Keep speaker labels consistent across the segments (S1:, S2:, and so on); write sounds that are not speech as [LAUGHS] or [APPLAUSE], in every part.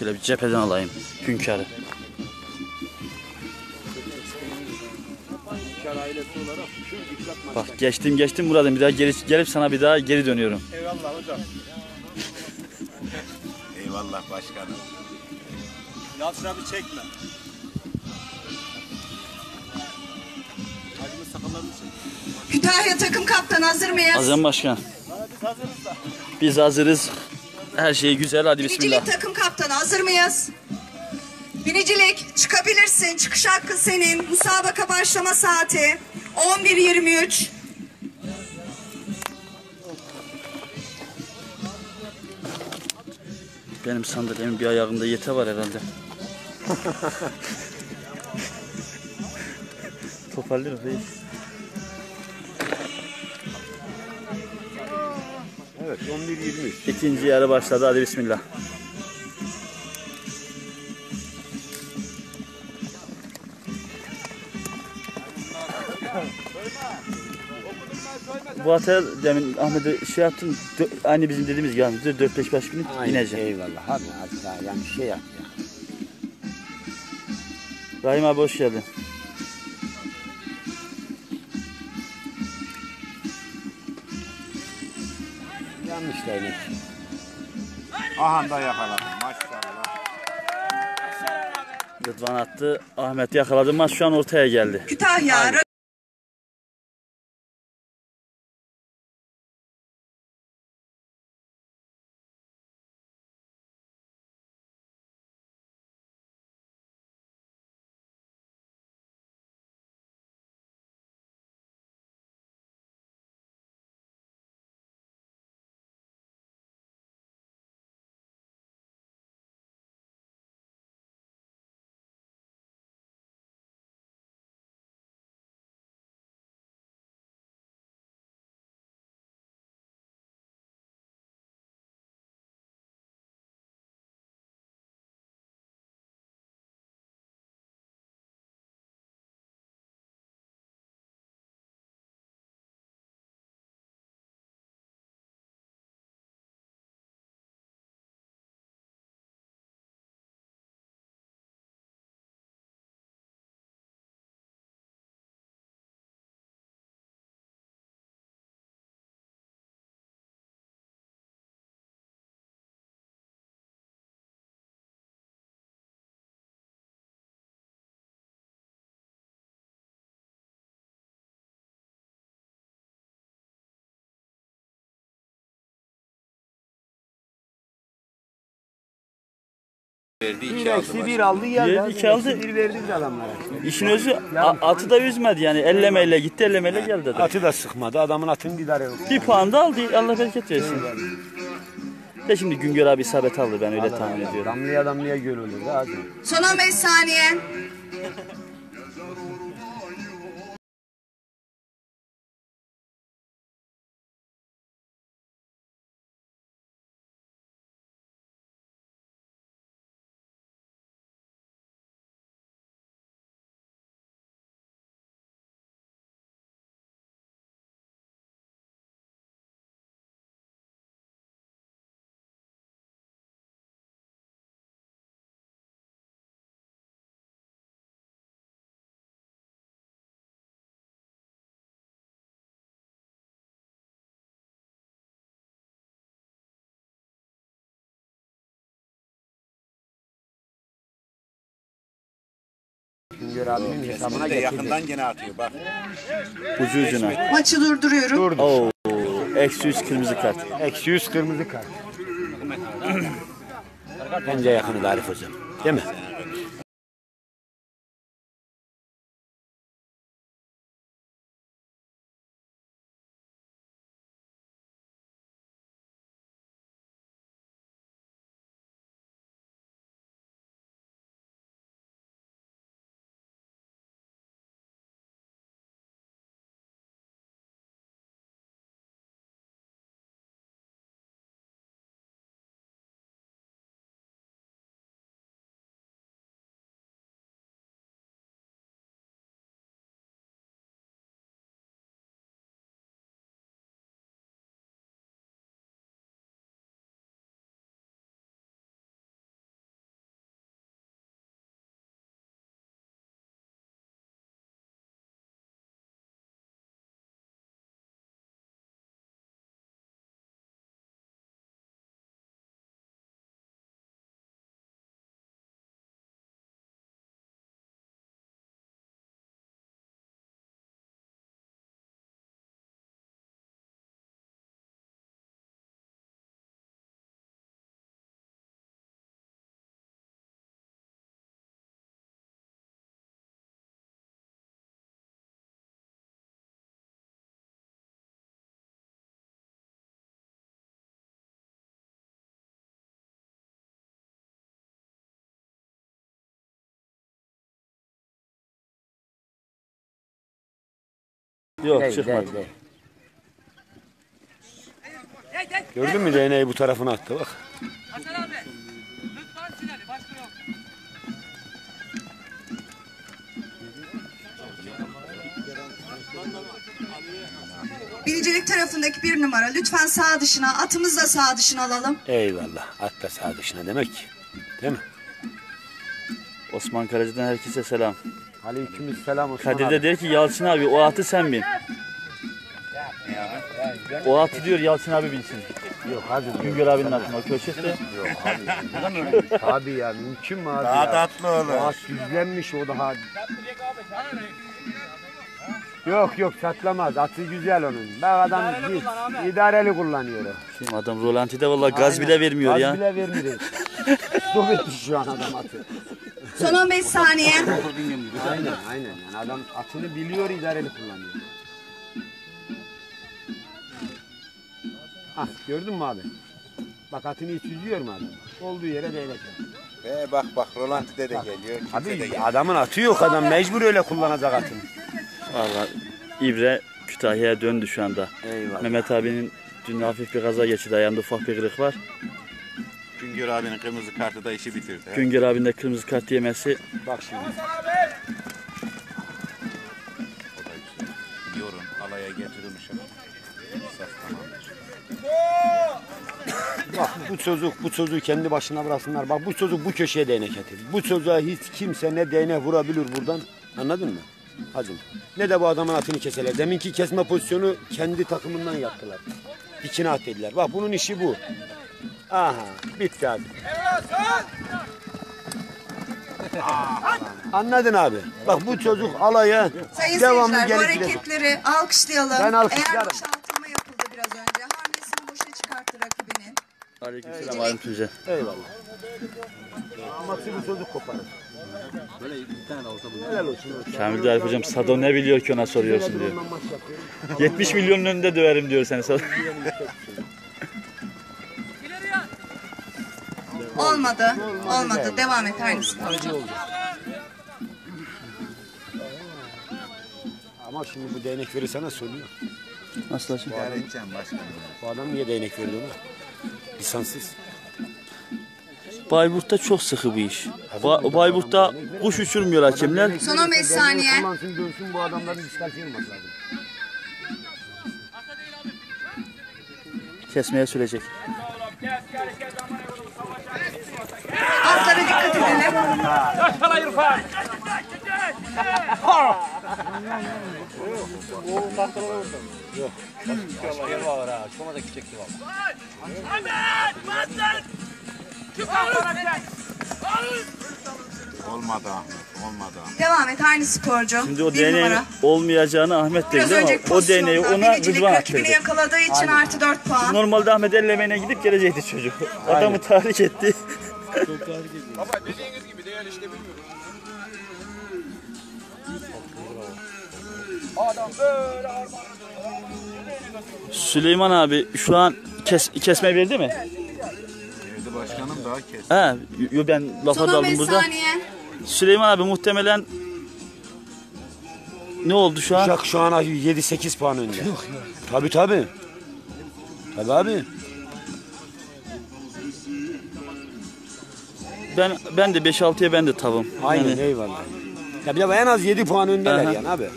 S1: Şöyle bir cepheden alayım hünkârı. Bak geçtim geçtim buradan bir daha geri gelip sana bir daha geri dönüyorum.
S2: Eyvallah hocam.
S3: Eyvallah başkanım.
S2: Yalçın abi çekme. Hacımın sakallarını çek.
S4: Kütahya takım kaptanı hazır mıyız?
S1: Hazırım başkan.
S2: Biz hazırız da.
S1: Biz hazırız. Her şey güzel hadi bismillah.
S4: Binicilik takım kaptanı hazır mıyız? Binicilik çıkabilirsin. Çıkış hakkı senin. Musabaka başlama saati 11.23.
S1: Benim sandalyemin bir ayağında yete var herhalde. [LAUGHS] Toparlıyor reis.
S3: Evet 11.23.
S1: İkinci yarı başladı hadi bismillah. Bu ata demin Ahmet'e şey yaptım. dö- Aynı bizim dediğimiz gibi yani 4-5 gün ineceğim.
S3: Eyvallah abi hatta yani şey yap ya.
S1: Rahim abi hoş geldin.
S3: Yanlış değnek. Aha da yakaladım maşallah.
S1: Rıdvan attı. Ahmet yakaladı. Maç şu an ortaya geldi.
S4: Kütahya
S3: Verdi
S2: Bir
S3: iki
S2: eksi bir aldı geldi.
S1: Bir, iki aldı.
S2: Bir verdi biz adamlara.
S1: İşin özü a- atı da üzmedi yani. Ellemeyle gitti, ellemeyle geldi. dedi.
S2: Atı da sıkmadı. Adamın atın gider yok.
S1: Bir puan da aldı. Allah bereket versin. De şimdi Güngör abi isabet aldı ben öyle tahmin ediyorum.
S2: Damlaya damlaya göl olur da hadi.
S4: son 15 saniye.
S2: Güngör abinin hesabına
S3: Kesmini de
S2: getirdi.
S3: yakından gene atıyor bak.
S1: Ucu ucuna.
S4: Maçı durduruyorum.
S1: Oo, eksi 100 kırmızı kart.
S2: Eksi yüz kırmızı kart. Bence yakını Arif hocam. Değil mi?
S1: Yok
S2: Değil,
S1: çıkmadı.
S2: değil, değil. Gördün mü değneği bu tarafına attı bak.
S5: Hasan abi. Lütfen Sinan'ı başka yok.
S4: Binicilik tarafındaki bir numara. Lütfen sağ dışına, atımızı da sağ dışına alalım.
S2: Eyvallah. At da sağ dışına demek. Değil mi?
S1: Osman Karaca'dan herkese selam.
S2: Aleykümselam Osman
S1: Kadir
S2: abi.
S1: de der ki Yalçın abi o atı sen bin. O atı diyor Yalçın abi binsin.
S2: Yok hadi.
S1: Güngör abinin atına köşesi. [LAUGHS]
S2: Abi ya mümkün mü abi
S3: Daha
S2: ya?
S3: tatlı olur.
S2: O at düzlenmiş o daha. Yok yok satlamaz. Atı güzel onun. Bak adam git. İdareli kullanıyor o.
S1: Şimdi adam rolantide vallahi gaz bile vermiyor
S2: Gaz
S1: ya.
S2: bile vermiyor. [LAUGHS] Stop etmiş şu an adam atı.
S4: Son 15 saniye.
S2: Aynen aynen. Yani adam atını biliyor idareli kullanıyor. Ah gördün mü abi? Bak atını hiç yüzüyor mu adam? Olduğu yere değnek.
S3: Ve bak bak Rolanti'de de geliyor. Kimse de
S2: Abi
S3: geliyor.
S2: adamın atı yok adam mecbur öyle kullanacak atını.
S1: Vallahi İbre Kütahya'ya döndü şu anda.
S2: Eyvallah.
S1: Mehmet abinin dün hafif bir kaza geçirdi. Ayağında ufak bir kırık var.
S3: Güngör abinin kırmızı kartı da işi bitirdi.
S1: Güngör abinin de kırmızı kart yemesi
S2: Bak şimdi.
S3: O da güzel. Yorun alaya getirilmiş. Tamamdır.
S2: Bak bu çocuk bu çocuğu kendi başına bıraksınlar. Bak bu çocuk bu köşeye değnek atıyor. Bu çocuğa hiç kimse ne değnek vurabilir buradan. Anladın mı? Hacım. Ne de bu adamın atını keseler. Deminki kesme pozisyonu kendi takımından yaptılar. Dikine at dediler. Bak bunun işi bu. Aha bitti abi. Anladın abi. Bak bu çocuk alaya
S4: Sayın
S2: devamlı
S4: seyirciler bu
S2: gelip gidecek.
S4: hareketleri alkışlayalım.
S2: Ben alkışlarım.
S4: Eğer boşaltılma yapıldı biraz önce. Hamlesini boşa çıkarttı rakibinin.
S1: Aleykümselam Alim Tuğca.
S2: Eyvallah. Aması bu çocuk koparır. Böyle bir tane olsa bu. Helal olsun.
S1: Kamil Arif hocam Sado ne biliyor ki ona soruyorsun diyor.
S2: Ondan maç yapıyor.
S1: 70 milyonun önünde döverim diyor seni Sado.
S4: Olmadı. Olmadı. Devam et aynısı.
S2: Ama şimdi bu değnek verirse nasıl oluyor?
S1: Nasıl hocam?
S3: İdare edeceğim başkanım.
S2: Bu adam niye değnek verdi ona? Lisanssız.
S1: Bayburt'ta çok sıkı bir iş. Ba- Bayburt'ta kuş uçurmuyor hakemler.
S4: Son 15 saniye.
S2: Kullansın dönsün bu adamların diskalifiye olması lazım.
S1: Kesmeye sürecek.
S4: Atlara dikkat edelim.
S3: Olmadı Ahmet. Olmadı Ahmet.
S4: Devam et aynı sporcu.
S1: Şimdi o
S4: numara.
S1: olmayacağını Ahmet
S4: Biraz
S1: dedi ama o deneyi
S4: pozisyonda
S1: ona Rıdvan attırdı.
S4: yakaladığı için artı 4 puan.
S1: Normalde Ahmet ellemene gidip gelecekti çocuk. Adamı tahrik etti. Süleyman abi şu an kes, kesme verdi mi?
S3: Evde başkanım daha kes.
S1: He, yo ben lafa
S4: Son
S1: daldım
S4: 15
S1: burada.
S4: saniye.
S1: Süleyman abi muhtemelen ne oldu şu an?
S2: Uşak şu an 7-8 puan önde. Tabii tabii. Tabii abi.
S1: Ben ben de 5-6'ya ben de tavım.
S2: Aynen
S1: Yani
S2: eyvallah. Ya bir de en az 7 puan öndeler
S1: Aha.
S2: yani abi.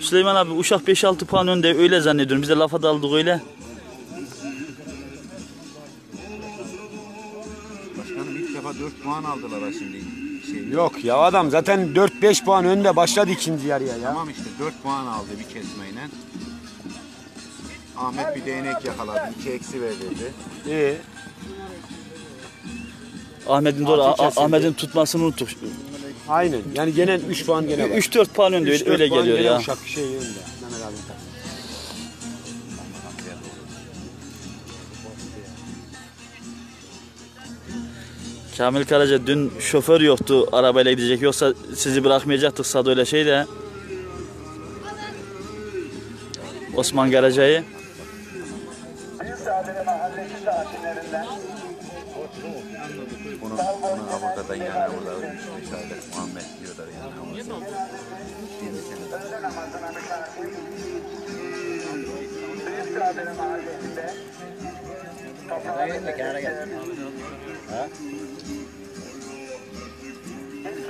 S1: Süleyman abi Uşak 5-6 puan önde öyle zannediyorum. Biz de lafa daldık öyle.
S3: Başkanım ilk defa 4 puan aldılar ha şimdi. Şey,
S2: Yok ya adam zaten 4-5 puan önde başladı ikinci yarıya ya.
S3: Tamam işte 4 puan aldı bir kesmeyle. Ahmet bir değnek yakaladı. 2 eksi verdirdi.
S2: İyi.
S1: Ahmet'in doğru
S2: kesildi.
S1: Ahmet'in tutmasını unuttuk.
S2: Aynen. Yani gene 3 puan gene var.
S1: 3-4 puan önde öyle,
S2: 3-4
S1: öyle
S2: puan
S1: geliyor
S2: gene
S1: ya.
S2: Uşak şey önde. Mehmet abi.
S1: Kamil Karaca dün şoför yoktu arabayla gidecek yoksa sizi bırakmayacaktık Sado ile şey de. Osman Karaca'yı.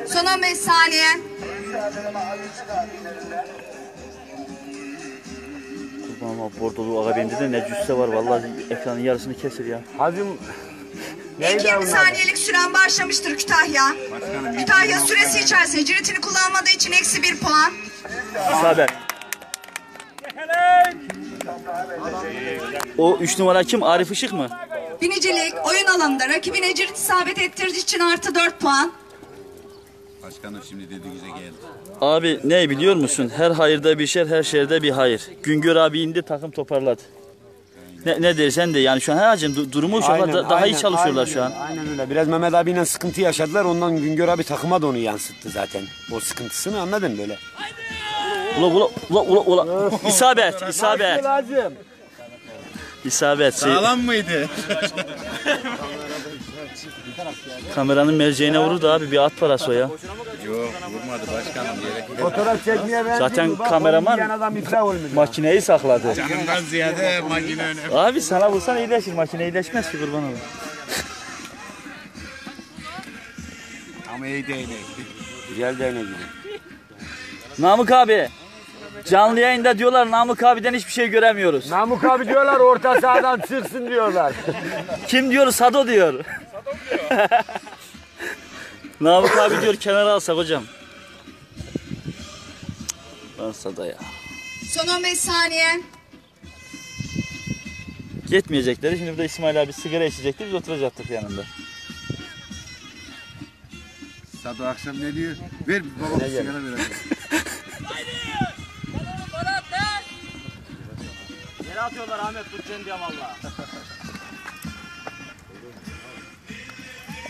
S4: Son 15 saniye.
S1: Kurban ama bordolu aga bende de ne cüsse var vallahi ekranın yarısını kesir ya.
S2: Hacım neydi
S4: 20
S2: onlar?
S4: saniyelik süren başlamıştır Kütahya.
S3: Başkanım,
S4: Kütahya süresi içerisinde ciritini kullanmadığı için eksi bir puan.
S1: İsabet. O 3 numara kim? Arif Işık mı?
S4: Binicilik oyun alanında rakibine cirit isabet ettirdiği için artı 4 puan.
S3: Başkanım şimdi dediğinize geldi.
S1: Abi ne biliyor musun? Her hayırda bir şer, her şerde bir hayır. Güngör abi indi takım toparladı. Ne, ne dersen de yani şu an her hacım du- durumu şu an
S2: Aynen,
S1: da- daha iyi çalışıyorlar
S2: aynen
S1: şu an.
S2: Aynen öyle. Biraz Mehmet abiyle sıkıntı yaşadılar. Ondan Güngör abi takıma da onu yansıttı zaten. O sıkıntısını anladın böyle.
S1: Ula ula ula ula ula. İsabet, isabet,
S2: Lazım.
S1: isabet. Şey,
S3: Sağlam mıydı?
S1: kameranın merceğine vururdu abi bir at parası o ya.
S3: Yok vurmadı başkanım. Yere
S2: Fotoğraf çekmeye ben
S1: Zaten kameraman makineyi sakladı.
S3: Canımdan ziyade makine önemli.
S1: Abi sana vursan iyileşir makine iyileşmez ki kurban olayım.
S3: Ama iyi değnek.
S2: Güzel değnek gibi.
S1: Namık abi. Canlı yayında diyorlar Namık abiden hiçbir şey göremiyoruz.
S2: Namık abi diyorlar orta sahadan çıksın diyorlar. [LAUGHS]
S1: Kim diyor? Sado diyor. [LAUGHS] Namık abi diyor kenara alsak hocam. Lan Sado ya.
S4: Son 15 saniye.
S1: Yetmeyecekleri. Şimdi burada İsmail abi sigara içecekti. Biz oturacaktık yanında.
S3: Sado akşam ne diyor? Ver baba bir sigara ver. [LAUGHS]
S1: Atıyorlar Ahmet tut sen diye valla.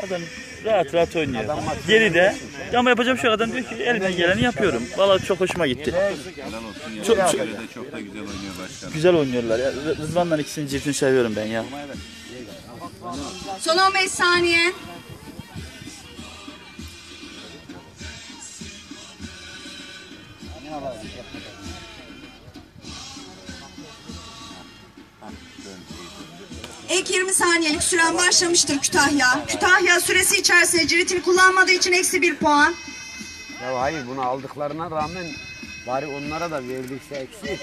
S1: Adam rahat rahat oynuyor. Geride. Ama yapacağım şu adam diyor ki elimden geleni yapıyorum. Valla çok hoşuma gitti.
S3: Helal olsun ya.
S1: Çok-
S3: Çok,
S1: çok-
S3: da güzel oynuyor başkanım.
S1: Güzel oynuyorlar ya. Rıdvan'la ikisinin çiftini seviyorum ben ya.
S4: Son 15 saniye. Saniyelik süren başlamıştır Kütahya. Kütahya süresi içerisinde ciritini kullanmadığı için eksi bir puan.
S2: Ya hayır bunu aldıklarına rağmen bari onlara da verdiyse eksi.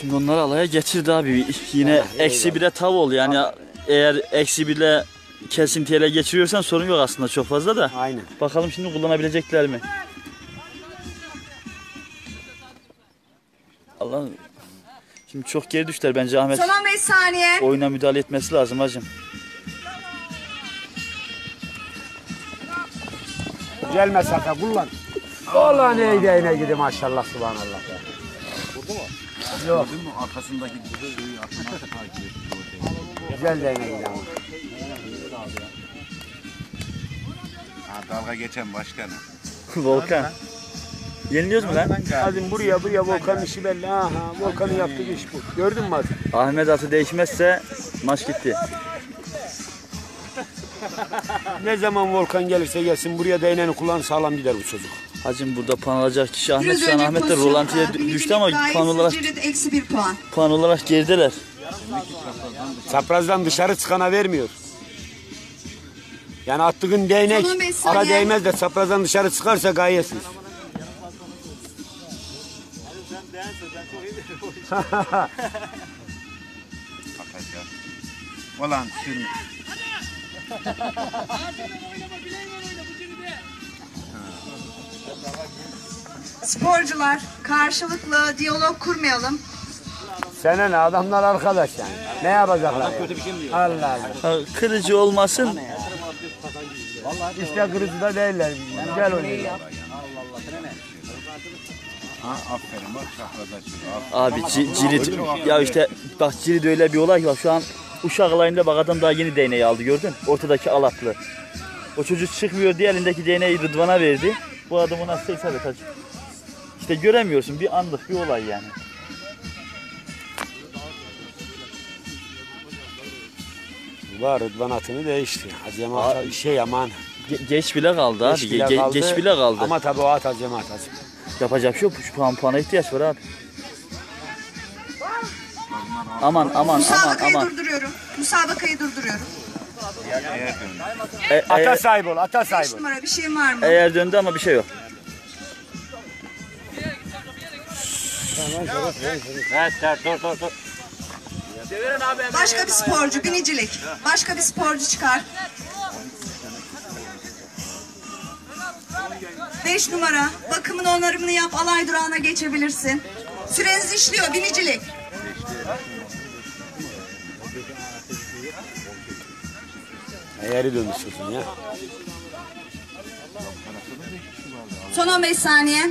S1: Şimdi onları alaya getirdi abi. Yine eksi bire tav ol. Yani eğer eksi bire kesintiyle geçiriyorsan sorun yok aslında çok fazla da.
S2: Aynen.
S1: Bakalım şimdi kullanabilecekler mi? Allah Şimdi çok geri düştüler bence Ahmet.
S4: Son 15 saniye.
S1: Oyuna müdahale etmesi lazım hacım.
S2: Güzel mesafe kullan. Valla ne değnek gidi maşallah subhanallah. ya.
S3: Gördün mü arkasındaki suyu atına takip orada.
S2: Güzel değnek gidi ama.
S3: Ha, dalga geçen başkanım. [LAUGHS]
S1: Volkan. Yeniliyoruz mu lan?
S2: Hadi buraya buraya Volkan'ın işi belli. Aha Volkan'ın yaptığı iş bu. Gördün mü hadi?
S1: Ahmet atı değişmezse maç gitti.
S2: Ne zaman Volkan gelirse gelsin buraya değneğini kullan sağlam gider bu çocuk.
S1: Hacım burada puan alacak kişi Ahmet
S4: Biraz
S1: şu an
S4: önce
S1: Ahmet de
S4: pozisyon
S1: rolantiye düştü ama
S4: Binicilik
S1: puan olarak
S4: cirit eksi bir puan.
S1: puan olarak gerideler.
S2: Çaprazdan dışarı çıkana vermiyor. Yani attığın değnek
S4: Son 15
S2: ara değmez de çaprazdan dışarı çıkarsa gayesiz.
S3: Bakacağım. Ulan şimdi
S4: Sporcular karşılıklı diyalog kurmayalım.
S2: Sana ne adamlar arkadaş yani. Ne yapacaklar? ya? Allah Allah.
S1: Ha, Kırıcı olmasın.
S2: İşte kırıcı da değiller. Güzel oynuyorlar.
S3: Ha, aferin bak şahrada.
S1: Abi ci- cirit ya işte bak cirit öyle bir olay var. Şu an uşak alayında bak adam daha yeni değneği aldı gördün. Ortadaki alatlı. O çocuk çıkmıyor diye elindeki değneği Rıdvan'a verdi. Bu adam ona seksen hacı. İşte göremiyorsun bir anlık bir olay yani.
S2: Var Rıdvan atını değişti. Acema şey aman.
S1: Ge- geç bile kaldı abi.
S2: Geç
S1: Ge-
S2: bile
S1: ge-
S2: kaldı.
S1: geç bile kaldı.
S2: Ama tabii o at acema at.
S1: Yapacak bir şey yok. Şu puan puana ihtiyaç var abi. Aman aman aman
S4: Musabakayı
S1: aman.
S4: durduruyorum. Musabakayı durduruyorum.
S1: E-
S2: Ata
S1: eğer,
S2: sahibi ol, ata sahibi
S4: 5
S2: ol.
S4: numara bir şeyin var mı?
S1: eğer döndü ama bir şey yok.
S2: Evet, evet, dur, dur, dur.
S4: Başka bir sporcu, binicilik. Başka bir sporcu çıkar. 5 numara. Bakımın onarımını yap. Alay durağına geçebilirsin. Süreniz işliyor. Binicilik.
S2: Eğeri dönmüşsün ya.
S4: Son 15 saniye.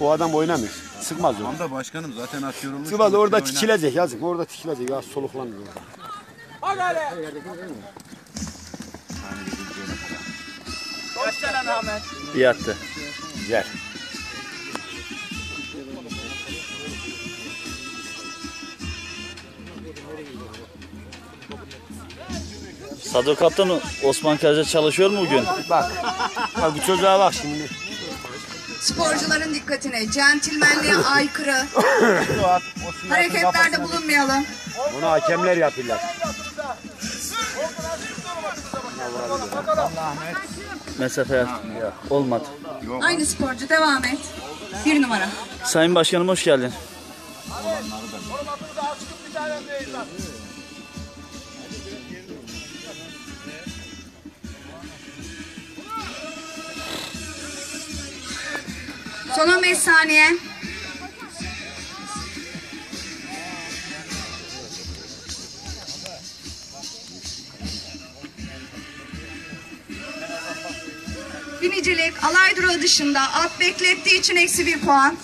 S3: Bir adam
S2: oynamıyor. Sıkmaz onu.
S3: Tamam da başkanım zaten at yorulmuş.
S2: Sıkmaz orada tikilecek yazık. Orada tikilecek ya soluklanmıyor orada.
S1: İyi attı.
S2: Güzel.
S1: Sadır Kaptan Osman Karaca çalışıyor mu bugün?
S2: Bak. Bak bu çocuğa bak şimdi.
S4: Sporcuların dikkatine. Centilmenliğe aykırı [LAUGHS] hareketlerde bulunmayalım.
S2: Onu hakemler yapıyorlar.
S1: Mesafe at. Olmadı.
S4: Aynı sporcu devam et. Bir numara.
S1: Sayın Başkanım hoş geldin.
S4: Son 15 saniye. Binicilik, alay durağı dışında at beklettiği için eksi bir puan.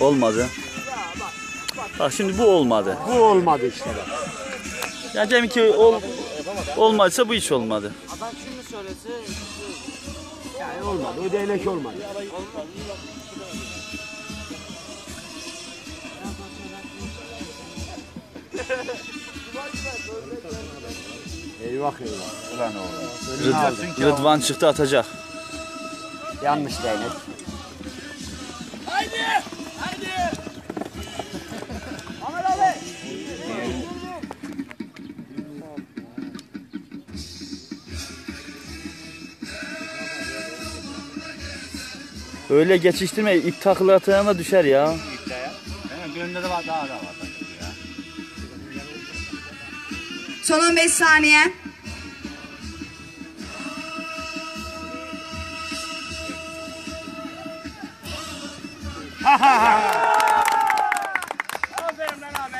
S1: Olmadı. Bak şimdi bu olmadı.
S2: Bu olmadı işte bak.
S1: Ya demin ki ol, olmadıysa bu hiç olmadı.
S2: Yani olmadı. O değnek olmadı. [LAUGHS] Eyvah eyvah.
S3: Ulan oğlum.
S1: Rıd- Rıdvan çıktı atacak.
S2: Yanlış değnek. [LAUGHS]
S1: Öyle geçiştirme ip takılı atağına düşer ya.
S4: Son 15 saniye.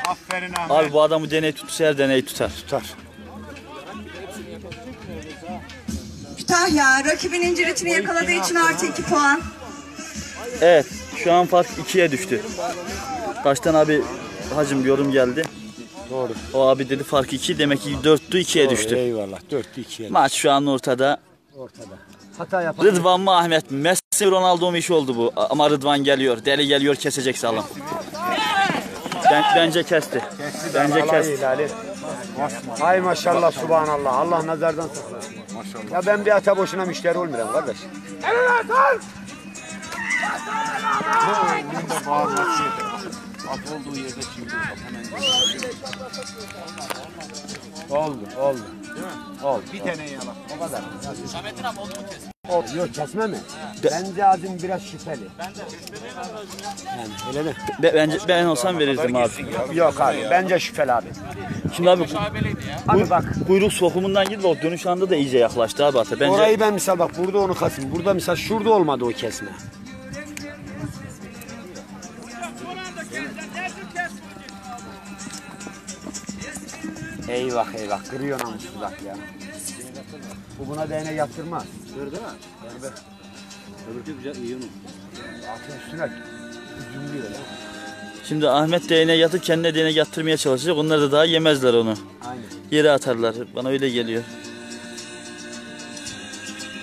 S3: Aferin Ahmet.
S1: Abi bu adamı deney tutsa her deneyi tutar.
S2: Tutar.
S4: Kütahya rakibinin ciritini yakaladığı için artı 2 puan.
S1: Evet şu an fark ikiye düştü. Kaçtan abi hacım yorum geldi.
S2: Doğru.
S1: O abi dedi fark 2 demek ki 4'tü 2'ye
S2: Doğru,
S1: düştü.
S2: Eyvallah. 4'lü 2'ye.
S1: Maç şu an ortada.
S2: Ortada. Hata yapan.
S1: Rıdvan mı Ahmet mi? Messi Ronaldo mu iş oldu bu. Ama Rıdvan geliyor. Deli geliyor kesecek sağlam. Ben, bence kesti. Bence
S2: Allah
S1: kesti.
S2: Hay maşallah subhanallah. Allah nazardan saklasın.
S3: Maşallah.
S2: Ya ben bir ata boşuna müşteri olmuyorum kardeş.
S3: Bunun da bağırması yeter. At olduğu yerde şimdi bak hemen
S2: Oldu, oldu. Oldu.
S3: Bir tane yalan.
S2: O kadar. Oldu. Yok kesme mi? Bence azim biraz şüpheli. Yani öyle mi?
S1: Be- bence ben olsam verirdim abi.
S2: Yok abi. Bence şüpheli abi.
S1: Şimdi abi
S2: Abi bak.
S1: kuyruk sokumundan gidip o dönüş anda da iyice yaklaştı abi ata. Bence
S2: Orayı ben misal bak burada onu kasım. Burada misal şurada olmadı o kesme. Eyvah eyvah kırıyor namussuz bak ya. Bu buna değnek yaptırmaz. Gördün mü? Öbür Öbürkü güzel iyi mi? Atın üstüne üzümlüyor lan.
S1: şimdi Ahmet değneğe yatıp kendine değnek yattırmaya çalışacak. Onlar da daha yemezler onu.
S2: Aynen.
S1: Yere atarlar. Bana öyle geliyor.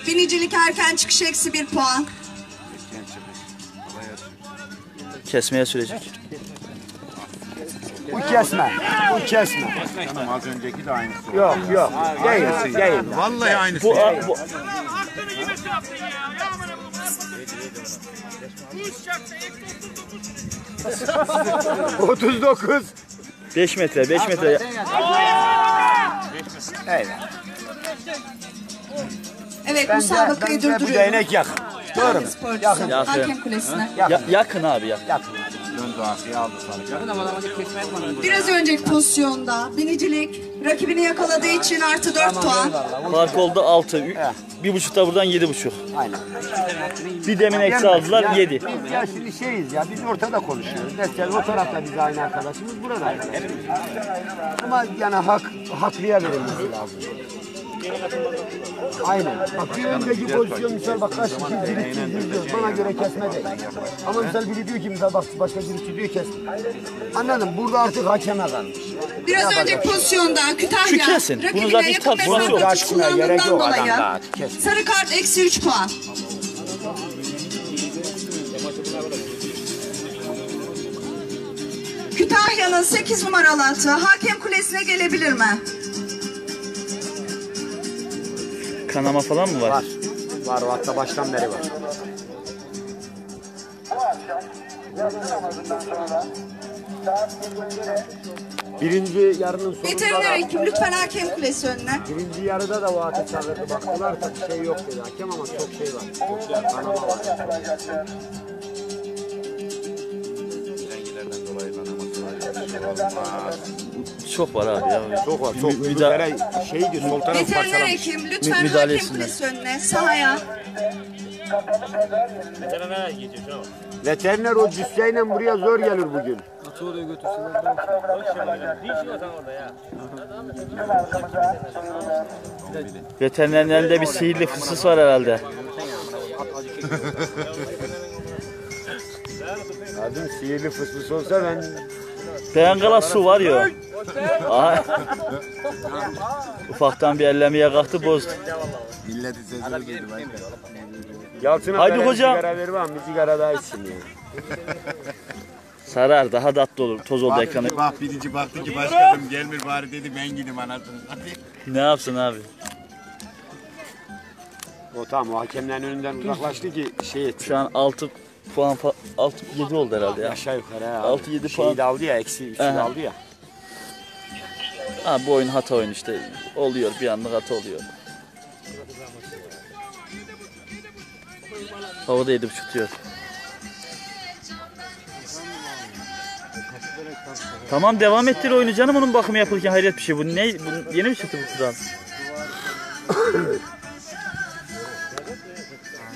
S4: Binicilik erken çıkış eksi bir puan.
S1: Kesmeye sürecek. [LAUGHS]
S2: Bu kesme. Bu kesme.
S3: Canım az önceki de aynısı.
S2: Yok yok. Değil. Değil.
S3: Vallahi aynısı.
S1: Bu, bu
S5: şey. Ek
S2: 39.
S1: 5 metre 5 metre.
S2: Evet.
S4: Evet
S2: Bence,
S4: müsabakayı
S2: bu
S4: durduruyorum.
S2: değnek yakın. Doğru mu?
S1: Yakın.
S4: Hakem kulesine.
S1: Ya- yakın abi yakın.
S2: Yakın.
S3: Döndü arkaya aldı sanki.
S4: Biraz önceki pozisyonda binicilik rakibini yakaladığı için artı 4 puan.
S1: Fark oldu 6. Bir buçukta buradan yedi buçuk.
S2: Aynen.
S1: Bir demin eksi aldılar
S2: Ya,
S1: 7.
S2: Biz ya şimdi şeyiz ya biz ortada konuşuyoruz. Mesela o tarafta biz aynı arkadaşımız burada. Ama yani hak haklıya verilmesi lazım. Aynen. Bak bir önceki pozisyon misal bak kaç kişi zilitsiz izliyoruz. Bana göre kesme değil. Ama misal biri diyor ki misal bak başka birisi diyor kesme. Anladın mı? Burada artık hakeme kalmış.
S4: Biraz önceki pozisyonda Kütahya
S1: kesin. Bunu
S4: rakibine
S1: zaten
S4: yakın
S1: tartışması
S4: mesafe
S1: yok.
S2: Tartışmaya gerek
S4: kullandığından
S2: yok. Adam
S4: dolayı
S2: kesin.
S4: sarı kart eksi 3 puan. Kütahya'nın 8 numaralı atı hakem kulesine gelebilir mi?
S1: Kanama falan mı var?
S2: Var. Var hatta baştan beri var. Birinci yarının sonunda
S4: Veteriner
S2: da,
S4: hekim lütfen hakem kulesi önüne.
S2: birinci yarıda da o atı çağırdı. Baktılar da bir şey yok dedi hakem ama çok şey var. Çok kanama var.
S3: Rengilerden dolayı kanaması var.
S1: Çok var abi ya.
S2: Çok var. Çok bir
S1: müda-
S2: kere şeydi sol taraf
S4: Veteriner
S2: parçalamış.
S4: hekim lütfen
S1: Mü- müdahale
S4: hakem
S1: etsinler.
S4: kulesi önüne sahaya.
S2: Veteriner o cüsseyle buraya zor gelir bugün.
S1: Veterinerin elinde bir sihirli fısıs var herhalde.
S2: Adım sihirli fısfıs olsa ben
S1: Beyangala su var ya. Aha. Ufaktan bir ellemeye kalktı bozdu.
S3: Milleti sezon gibi.
S2: Yalçın'a
S1: Haydi hocam.
S2: sigara ver var mı? Bir sigara daha içsin ya.
S1: Sarar daha tatlı olur. Toz oldu ekranı.
S3: Bak, birinci baktı ki başkanım gelmir bari dedi ben gideyim anasını.
S1: Ne yapsın abi?
S2: O tamam o hakemlerin önünden uzaklaştı ki şey etsin.
S1: Şu an 6 puan 6 7 oldu herhalde ya.
S2: Aşağı yukarı ha.
S1: Altı, yedi
S2: Şeyi
S1: puan.
S2: de aldı ya eksi üçü de
S1: Aha.
S2: aldı ya.
S1: Ha bu oyun hata oyun işte. Oluyor bir anlık hata oluyor. Havada 7.5 tutuyor. Tamam devam ettir oyunu canım onun bakımı yapılırken hayret bir şey bu. Ne bu, yeni mi çıktı bu kural? [COUGHS]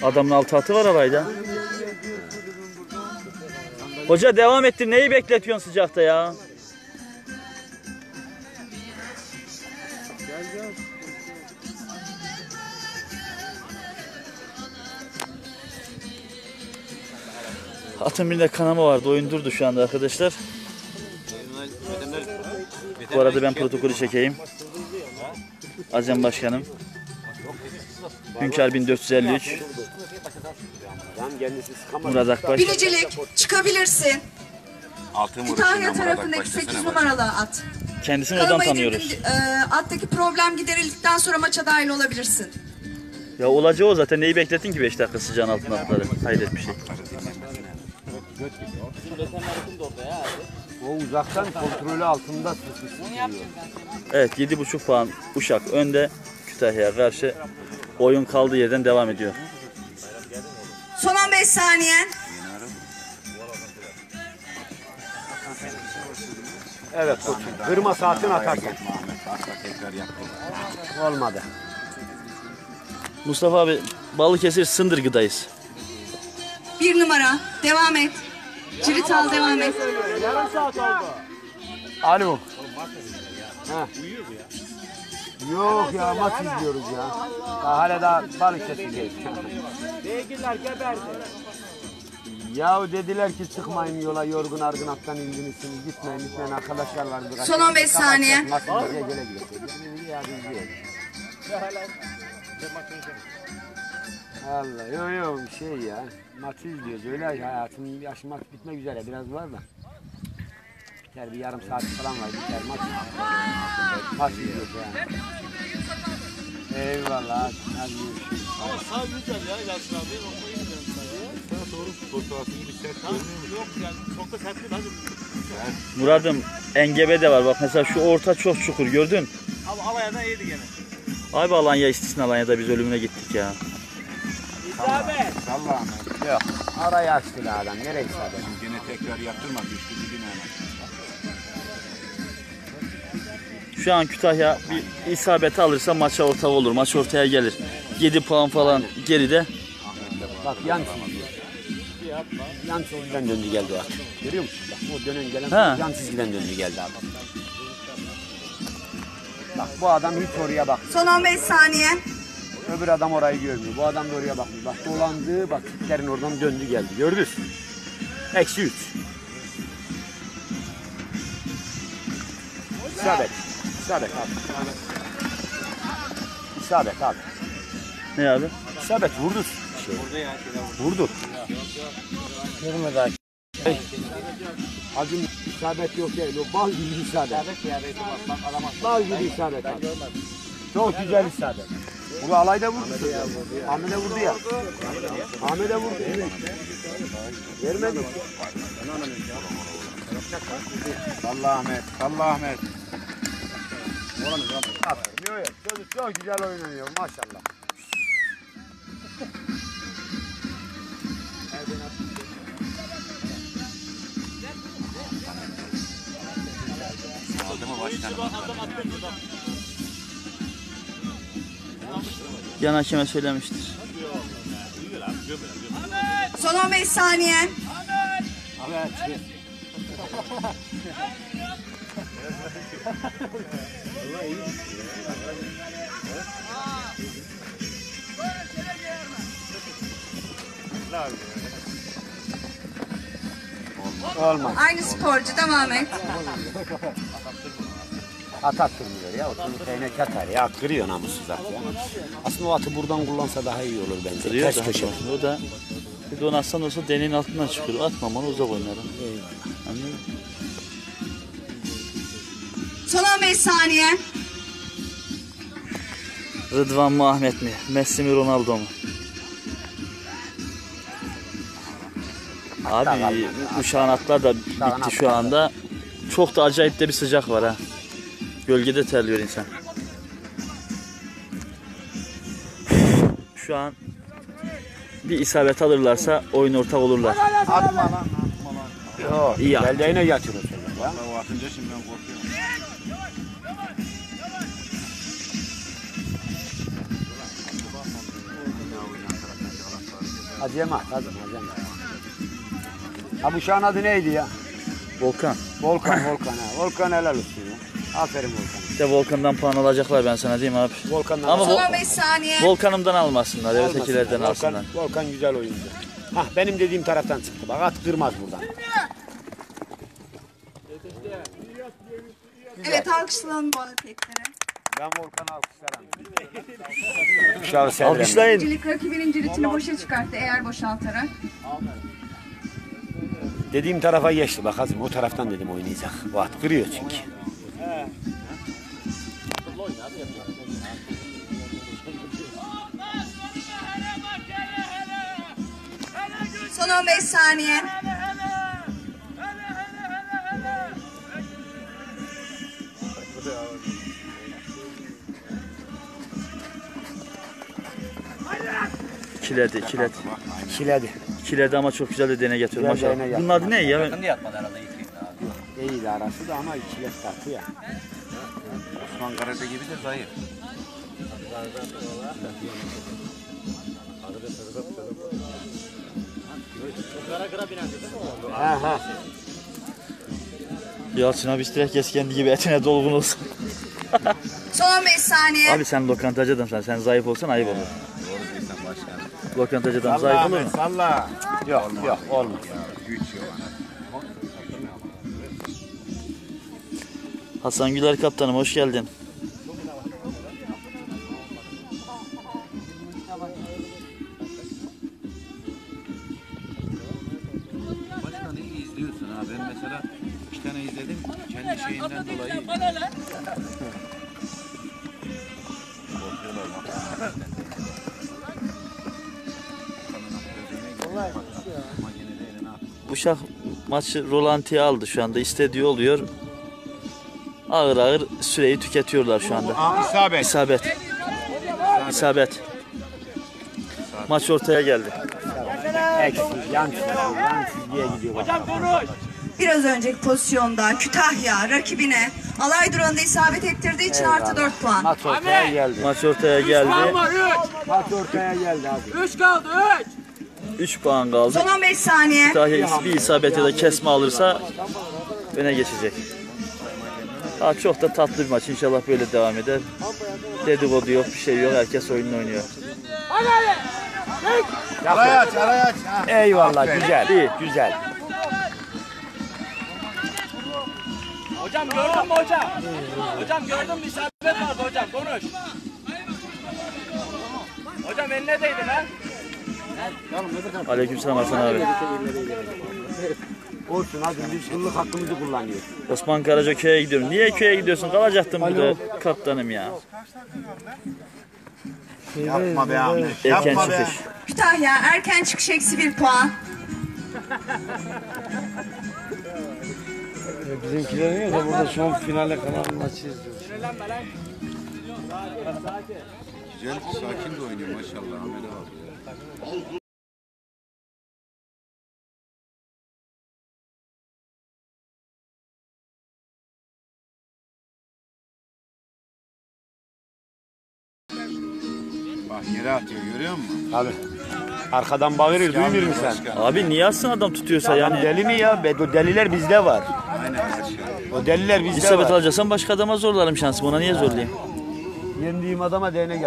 S1: Adamın altı atı var havayda. Hoca devam ettir. Neyi bekletiyorsun sıcakta ya? Atın birinde kanama vardı. Oyun durdu şu anda arkadaşlar. Bu arada ben protokolü çekeyim. Acem Başkanım. Hünkar 1453.
S2: Adam kendisi sıkamadı.
S1: Murat Akbaş.
S4: Binicilik çıkabilirsin.
S3: Altın Murat
S4: tarafındaki
S3: Akbaş
S4: 8
S3: desene
S4: numaralı at.
S1: Kendisini oradan tanıyoruz.
S4: e, attaki problem giderildikten sonra maça dahil olabilirsin.
S1: Ya olacağı o zaten. Neyi beklettin ki 5 dakika sıcağın altına atları? Hayret bir şey.
S2: O uzaktan kontrolü altında tutuyor.
S1: Evet 7.5 puan Uşak önde. Kütahya'ya karşı oyun kaldığı yerden devam ediyor.
S4: Son 15 saniyen.
S2: Evet koçum. Kırma saatin atarsın. Olmadı.
S1: Mustafa abi Balıkesir Sındırgı'dayız.
S4: Bir numara. Devam et. Cirit al devam et.
S2: Alo. Ha. Yok ya maç izliyoruz ya. Daha hala daha balık keseceğiz. Ya dediler ki çıkmayın yola yorgun argın attan indimişsiniz gitmeyin gitmeyin arkadaşlar var. birkaç
S4: Son 15
S2: tane.
S4: saniye.
S2: Maç gele. Ya, izleyelim. Allah yok yok şey ya. Maçı izliyoruz öyle hayatın yaşı maç bitmek üzere biraz var da. Biter bir yarım saat falan var biter maç. Maç izliyoruz yani. Eyvallah hadi, hadi görüşürüz.
S5: Ama sağ güzel ya Yasin abi. Nokta iyi gidelim sadece.
S3: Doğru. Fotoğrafını bir sert
S5: Yok yani çok da sert değil hadi.
S1: Murad'ım engebe de var. Bak mesela şu orta çok çukur gördün.
S5: Ama Alanya'dan iyiydi gene.
S1: Ay be Alanya istisna Alanya'da biz ölümüne gittik ya.
S5: İsabet.
S2: Allah'ım. Yok. Arayı açtı la adam. Nereye isabet?
S3: Gene tekrar yaptırma düştü
S1: Şu an Kütahya bir isabeti alırsa maça ortak olur. Maç ortaya gelir. 7 puan falan geride.
S2: Bak yan. Yan çizgiden döndü geldi bak. Görüyor musun? Bak o dönen gelen
S1: Ha.
S2: yan çizgiden döndü geldi abi. Bak bu adam hiç oraya bak.
S4: Son 15 saniye.
S2: Öbür adam orayı görmüyor. Bu adam da oraya bakmıyor. Bak dolandı. Bak tiplerin oradan döndü geldi. Gördünüz. Eksi üç. İsabet. İsabet abi. İsabet abi.
S1: Ne abi?
S2: İsabet vurdu. Şey. Vurdu ya. Vurma daha. Acun isabet yok değil. O bal gibi isabet. Bal gibi isabet abi. Çok güzel isabet. Bu alayda vurdu. Ahmet'e vurdu ya. Ahmet'e vurdu. Vermedi. Allah Ahmet. Allah Ahmet. Aferin. Yok yok. Çocuk çok güzel oynanıyor maşallah.
S3: Aldı mı başkanım?
S1: Yan hakeme söylemiştir.
S4: Son 15 saniye. [LAUGHS]
S2: Olmaz.
S4: Aynı sporcu devam et.
S2: At attırmıyor ya. O çocuk değnek atar ya. Kırıyor namussuz at ya. Aslında o atı buradan kullansa daha iyi olur bence.
S1: Kırıyor
S2: Ters köşe.
S1: O da bir de onu atsan olsa deneyin altından çıkıyor. Atmam onu uzak oynarım. Anladın
S4: Son 15 saniye.
S1: Rıdvan mı Ahmet mi? Messi mi Ronaldo mu? Abi uşağın atlar da bitti şu anda. Çok da acayip de bir sıcak var ha. Gölgede terliyor insan. Şu an bir isabet alırlarsa oyun ortak olurlar.
S2: Yok.
S1: İyi attı.
S2: Belleğine yatıyor o çocuk ya.
S3: Vallahi atınca şimdi ben korkuyorum.
S2: Acema. Acema. Acema. Ha bu şahın adı neydi ya?
S1: Volkan.
S2: Volkan, Volkan ha. Volkan helal olsun ya. Aferin Volkan.
S1: İşte Volkan'dan puan alacaklar ben sana diyeyim abi.
S2: Volkan'dan
S1: Ama Vol-
S4: 15 saniye.
S1: Volkan'ımdan almasınlar. Evet ötekilerden
S2: Volkan,
S1: alsınlar.
S2: Volkan güzel oyuncu. Hah benim dediğim taraftan çıktı. Bak at kırmaz buradan.
S4: Evet alkışlayalım bu hareketleri.
S2: Ben Volkan'ı alkışlarım.
S1: Alkışlayın.
S4: Cilik rakibinin ciritini boşa çıkarttı eğer boşaltarak.
S2: Dediğim tarafa geçti bak Hazım o taraftan dedim oynayacak. Bu at kırıyor çünkü.
S4: Son 15 saniye.
S1: Kiledi, kiledi.
S2: Kiledi.
S1: Kiledi ama çok güzel de dene getiriyor
S2: Güzel
S1: maşallah.
S2: dene.
S1: Bunun adı ne ya?
S2: İyi arası da ama kilet tatlı ya.
S3: Osman Karate gibi de zayıf.
S2: Ha ha.
S1: Yalçın abi istirek kes kendi gibi etine dolgun olsun.
S4: Son 15 saniye.
S1: Abi sen lokantacı adamsın. Sen zayıf olsan ayıp olur.
S3: Doğru diyorsan başkanım.
S1: Lokantacı adam zayıf olur mu?
S2: salla. Yok yok olmaz.
S3: Güç yok.
S1: Hasan Güler kaptanım hoş geldin. Maçı rolantiye aldı şu anda. İstediği oluyor. Ağır ağır süreyi tüketiyorlar şu anda.
S2: İsabet.
S1: İsabet. İsabet. Maç ortaya geldi.
S2: Gidiyor.
S5: Hocam konuş.
S4: Biraz önceki pozisyonda Kütahya rakibine alay durağında isabet ettirdiği için artı 4 puan.
S2: Maç ortaya geldi.
S1: Maç ortaya
S5: Puan
S1: geldi.
S5: var 3.
S2: Maç ortaya geldi abi.
S5: 3 kaldı 3.
S1: 3 puan kaldı.
S4: Son 15 saniye.
S1: Kütahya bir isabet ya da kesme alırsa öne geçecek. Daha çok da tatlı bir maç. İnşallah böyle devam eder. Dedikodu yok, bir şey yok. Herkes oyununu oynuyor.
S5: Hadi hadi.
S2: Araya aç, araya aç. Eyvallah, güzel.
S1: İyi.
S2: Güzel.
S5: Hocam gördün mü hocam? Hocam gördün mü isabet vardı hocam konuş. Hocam eline değdi lan.
S1: Aleykümselam Hasan abi.
S2: Olsun hadi biz yıllık hakkımızı kullanıyoruz.
S1: Osman Karaca köye gidiyorum. Niye köye gidiyorsun? Kalacaktım burada kaptanım ya.
S3: Yapma be Ahmet.
S1: Erken
S3: Yapma be.
S1: çıkış.
S4: Kütahya erken çıkış eksi 1 puan.
S6: Bizimkilerin ya da burada son finale kalan maçı izliyoruz.
S3: Güzel, sakin de oynuyor maşallah Ahmet abi. ya. Bak yere atıyor görüyor musun?
S2: Abi. Arkadan bağırır, duymuyor musun sen?
S1: Abi niye atsın adam tutuyorsa
S2: Yani
S1: yani?
S2: deli mi ya? O deliler bizde var.
S3: Aynen.
S2: O deliler bizde
S1: İsabet
S2: var.
S1: alacaksan başka adama zorlarım şansımı. Ona niye zorlayayım?
S2: Yendiğim adama değne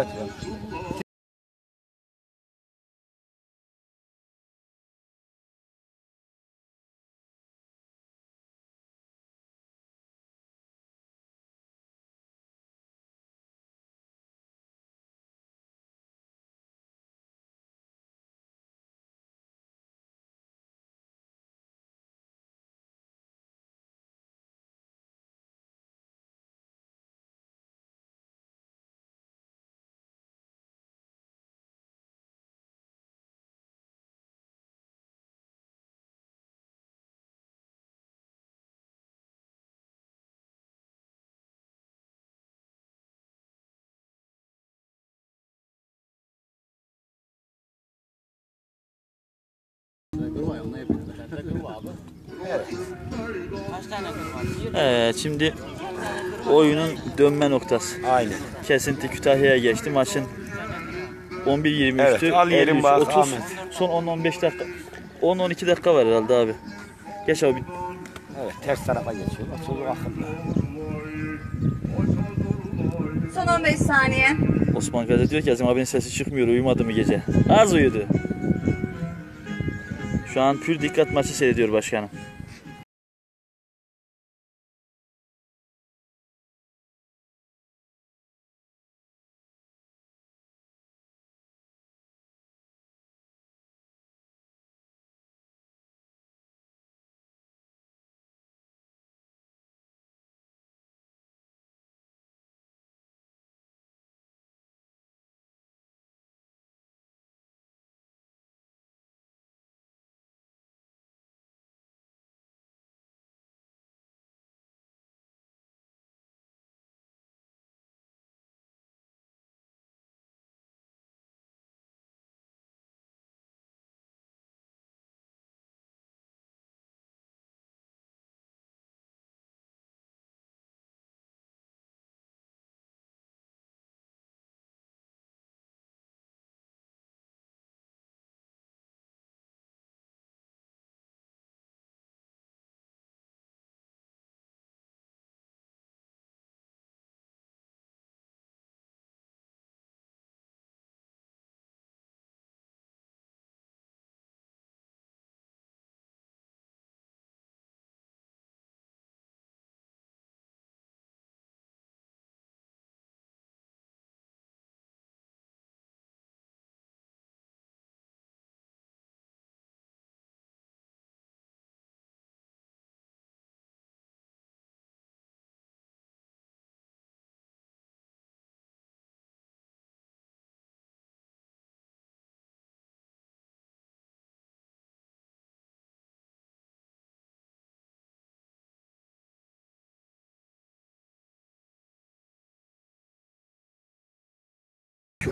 S2: getiriyorum.
S1: Evet şimdi oyunun dönme noktası.
S2: Aynen.
S1: Kesinti Kütahya'ya geçti. Maçın 11-23'tü.
S2: Evet, al yerim
S1: 53,
S2: bak,
S1: 30.
S2: Ahmet.
S1: Son 10-15 dakika. 10-12 dakika var herhalde abi. Geç abi.
S2: Evet, ters tarafa geçiyor. Akıllı.
S4: Son 15 saniye.
S1: Osman Gazi diyor ki Azim abinin sesi çıkmıyor. Uyumadı mı gece? Az uyudu. Şu an pür dikkat maçı seyrediyor başkanım.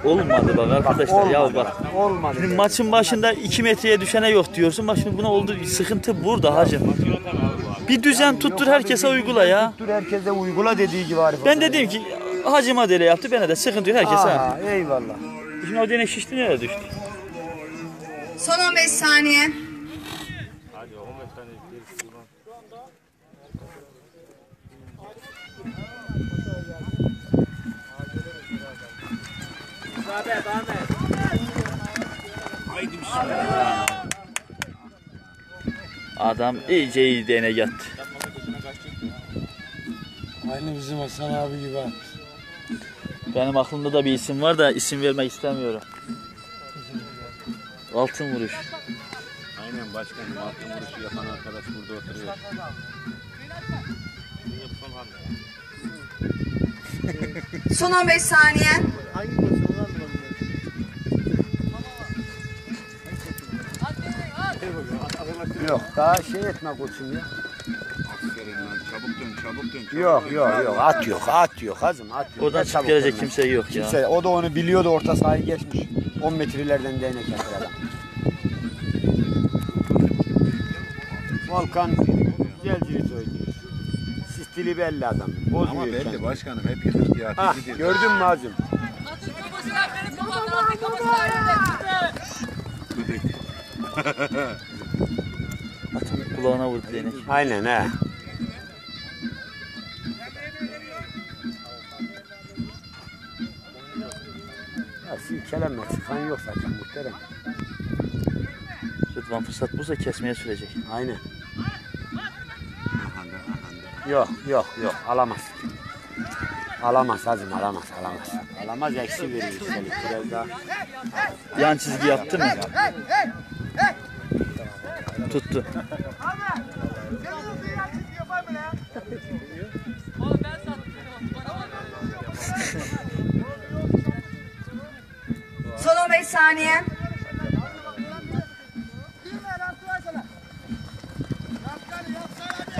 S1: Olmadı bak arkadaşlar ya
S2: olmadı
S1: bak.
S2: Olmadı.
S1: Şimdi maçın başında 2 metreye düşene yok diyorsun. Bak şimdi buna oldu sıkıntı burada hacım. Bir düzen tuttur herkese uygula ya.
S2: Dur herkese uygula dediği gibi Arif.
S1: Ben dedim ki hacıma dele yaptı bana da sıkıntı yok herkese. ha.
S2: Aa, eyvallah.
S1: Şimdi o dene şişti nereye düştü?
S4: Son 15 saniye.
S1: Adam iyice iyi dene yattı.
S6: Aynı bizim Hasan abi gibi.
S1: Benim aklımda da bir isim var da isim vermek istemiyorum. Altın vuruş.
S3: Aynen başkanım altın vuruşu yapan arkadaş burada oturuyor.
S4: Son 15 saniye.
S2: Yok daha şey etme koçum ya.
S3: Aferin lan çabuk dön çabuk dön. çabuk
S2: Yok
S3: dön.
S2: yok yok at yok at yok hazım at yok.
S1: Oradan çıkıp
S2: çabuk
S1: gelecek kimse yok ya.
S2: Kimse o da onu biliyordu orta sahayı geçmiş. 10 metrelerden değnek yapar adam. Volkan güzel cirit oynuyor. Sistili belli adam. Bozmuyor
S3: Ama belli
S2: kendini.
S3: başkanım hep ihtiyatı
S2: Ha,
S3: gidiyor.
S2: gördün mü hacım?
S1: Atın kulağına vurdu değnek.
S2: Aynen he. Ya silkelenme çıkan yok zaten muhterem.
S1: Rıdvan fırsat bulsa kesmeye sürecek.
S2: Aynen. Yok yok yok alamaz. Alamaz hacım alamaz alamaz. Alamaz eksi veriyor üstelik biraz daha.
S1: Yan çizgi yaptı mı? Tuttu.
S4: Son 15 saniye.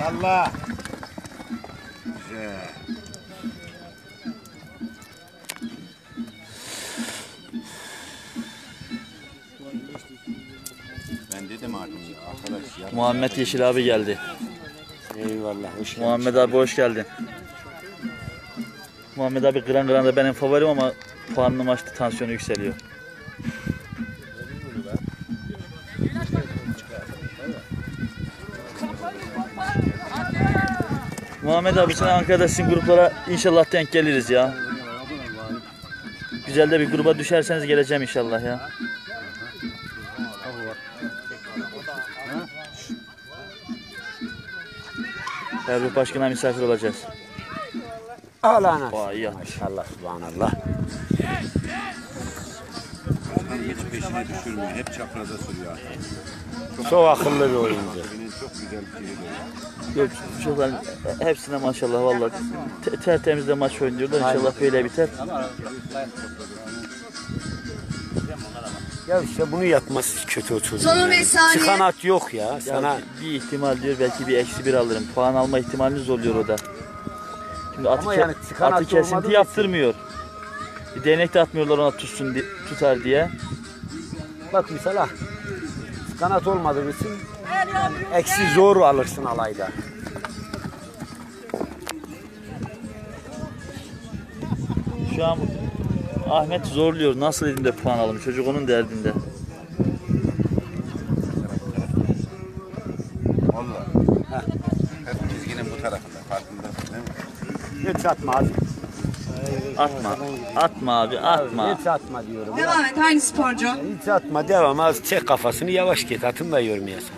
S2: Allah.
S1: Muhammed Yeşil abi geldi.
S2: Eyvallah hoş geldin.
S1: Muhammed abi hoş geldin. Muhammed abi kıran kıran da benim favorim ama puanlı maçta tansiyonu yükseliyor. Muhammed abi sen Ankara'da sizin gruplara inşallah denk geliriz ya. Güzel de bir gruba düşerseniz geleceğim inşallah ya. Erbil Başkan'a misafir olacağız.
S2: Allah'ına.
S1: Vay iyi yapmış.
S2: Maşallah subhanallah.
S3: Volkan hiç peşine düşürmüyor. Hep çapraza sürüyor.
S2: Çok akıllı bir oyuncu.
S3: Çok güzel bir şey
S1: Yok hepsine maşallah vallahi te- tertemiz de maç oynuyorlar. İnşallah böyle biter.
S2: Ya işte bunu yapması kötü o çocuğun.
S4: Son
S2: ya.
S4: 15 saniye.
S2: Çıkan at yok ya.
S1: Ya
S2: Sana
S1: bir ihtimal diyor belki bir eksi bir alırım. Puan alma ihtimaliniz oluyor o da. Şimdi atı,
S2: Ama
S1: ke-
S2: yani çıkan
S1: atı kesinti
S2: için-
S1: yaptırmıyor. Bir değnek de atmıyorlar ona tutsun di- tutar diye.
S2: bak mesela kanat olmadığı için eksi zor alırsın alayda.
S1: Şu an Ahmet zorluyor. Nasıl dedim de puan alalım. Çocuk onun derdinde.
S3: Valla. Hep çizginin bu tarafında. Farkındasın değil mi?
S2: Hiç atma hadi.
S1: Atma. Atma abi atma.
S2: Hiç atma diyorum.
S4: Devam et aynı sporcu.
S2: Hiç atma devam az çek kafasını yavaş git atın da yormayasın.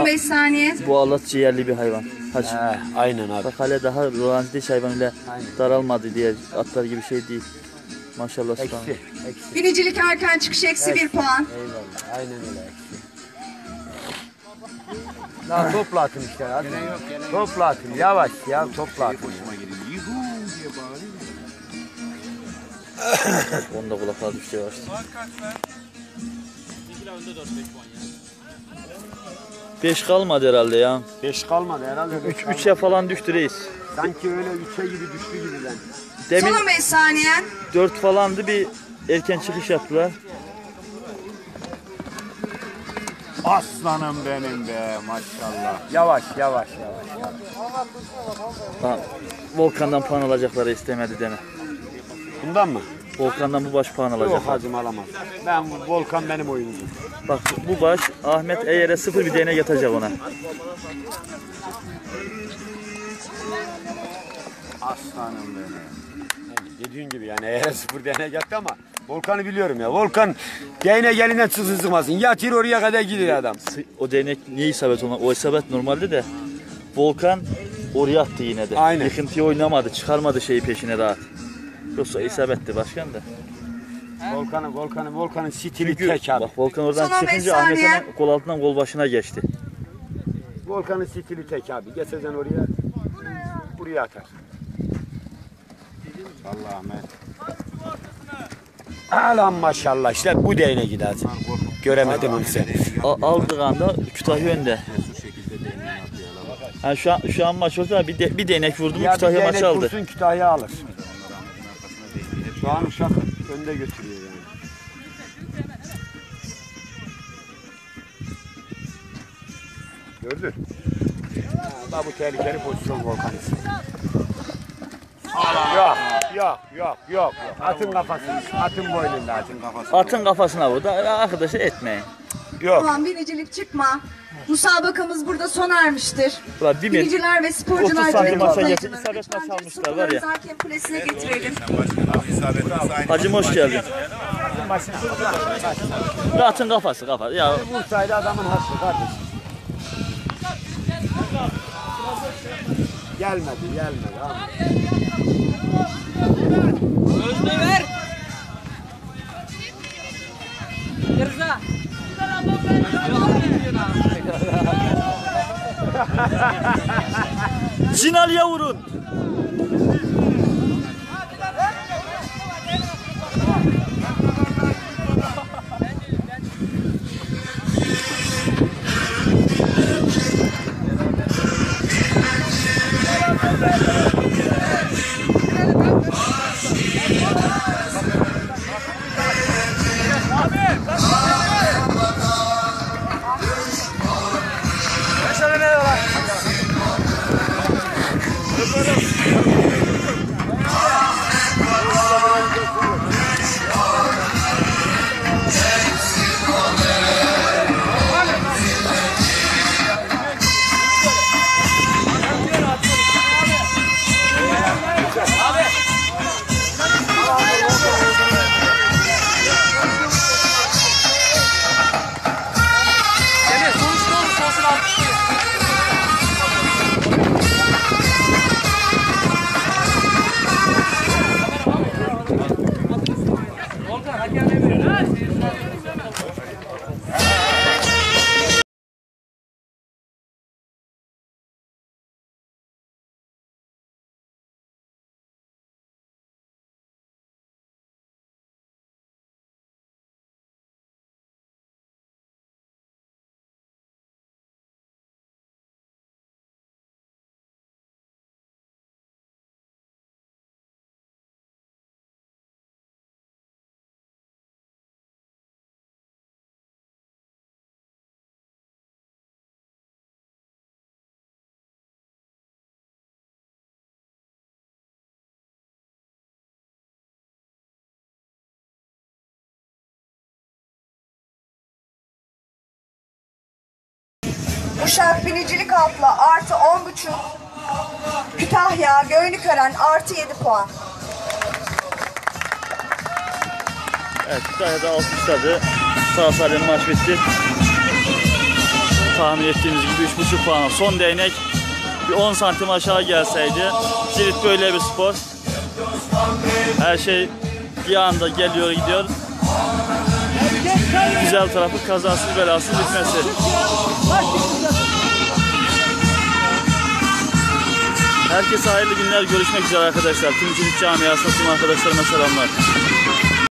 S4: 15 saniye.
S1: Bu alat ciğerli bir hayvan. Haç.
S2: He, aynen abi.
S1: Bak hala daha ruhansiz şey hayvan ile
S2: Aynen.
S1: daralmadı diye atlar gibi şey değil. Maşallah.
S2: Eksi. Eksi.
S4: Binicilik erken çıkış eksi 1 puan.
S2: Eyvallah. Aynen öyle eksi. Lan topla atın işte hadi. Topla atın. Yavaş ya topla atın. [COUGHS]
S3: Onda kulaklar düştü yavaştan. Fark
S1: kaç lan? 2 önde 4-5 puan yani. 5 kalmadı herhalde ya.
S2: 5 kalmadı herhalde.
S1: 3 üç, 3'e falan düştü reis.
S2: Sanki öyle 3'e gibi düştü gibi ben.
S1: Demin
S4: Son 15 saniyen.
S1: 4 falandı bir erken çıkış yaptılar.
S2: Aslanım benim be maşallah. Yavaş yavaş yavaş. yavaş.
S1: Ha, Volkan'dan puan alacakları istemedi deme.
S2: Bundan mı?
S1: Volkan'dan bu baş puan
S2: Yok
S1: alacaklar.
S2: hacım alamaz. Ben Volkan benim oyuncum.
S1: Bak bu baş Ahmet Eğer'e sıfır bir değnek yatacak ona.
S2: Aslanım benim. Dediğin gibi yani eğer sıfır değnek yattı ama Volkan'ı biliyorum ya. Volkan değnek elinden çıksın çıkmasın. Yatır oraya kadar gidiyor adam.
S1: O değnek niye isabet ona? O isabet normalde de Volkan oraya attı yine de.
S2: Aynen.
S1: Yıkıntıya oynamadı, çıkarmadı şeyi peşine rahat. Yoksa isabetti başkan da.
S2: Volkan'ın Volkan'ın Volkan'ın stili
S1: Çünkü
S2: tek abi.
S1: bak Volkan oradan
S4: Son 15
S1: çıkınca Ahmet hemen kol altından gol başına geçti.
S2: Volkan'ın stili tek abi. Geçeceksin oraya. Buraya atar. Allah Ahmet. Alan maşallah işte bu değnek gider. Göremedim onu sen.
S1: A- aldığı anda Kütahya önde. Ha şu an şu an maç olsa bir de, bir değnek vurdu mu
S2: Ya bir
S1: Kütahya
S2: değnek
S1: maçı aldı.
S2: vursun Kütahya alır. Şu an uşak önde götürüyor yani. Gördün? Ha, bak bu tehlikeli pozisyon Volkan için. Yok, yok, yok, yok. Atın kafası, atın boynunda atın kafası.
S1: Atın kafasına vurdu. Arkadaşı etmeyin.
S2: Yok.
S4: Tamam binicilik çıkma. Musabakamız burada sona ermiştir.
S1: Ulan bir met-
S4: Biniciler ve
S1: 30
S4: sporcular
S1: santim
S4: gibi
S1: maça
S4: toplayıcılar.
S1: getir, isabet maç almışlar var ya.
S4: hakem kulesine getirelim.
S1: Hacım hoş geldin.
S2: Başına.
S1: Atın kafası kafası. Ya
S2: Vursaydı adamın hakkı kardeşim. Gelmedi, gelmedi. Abi.
S1: 진알야울은
S4: Uşak binicilik atla artı 10.5. Kütahya, Göynükören artı 7 puan.
S1: Evet Kütahya'da alkışladı. Sağ salim maç bitti. Tahmin ettiğimiz gibi 3.5 puan. Son değnek bir 10 santim aşağı gelseydi. Cirit böyle bir spor. Her şey bir anda geliyor gidiyor. Güzel tarafı kazasız belasız bitmesi. Herkese hayırlı günler. Görüşmek üzere arkadaşlar. Tüm Cirit camiasına tüm arkadaşlarıma selamlar.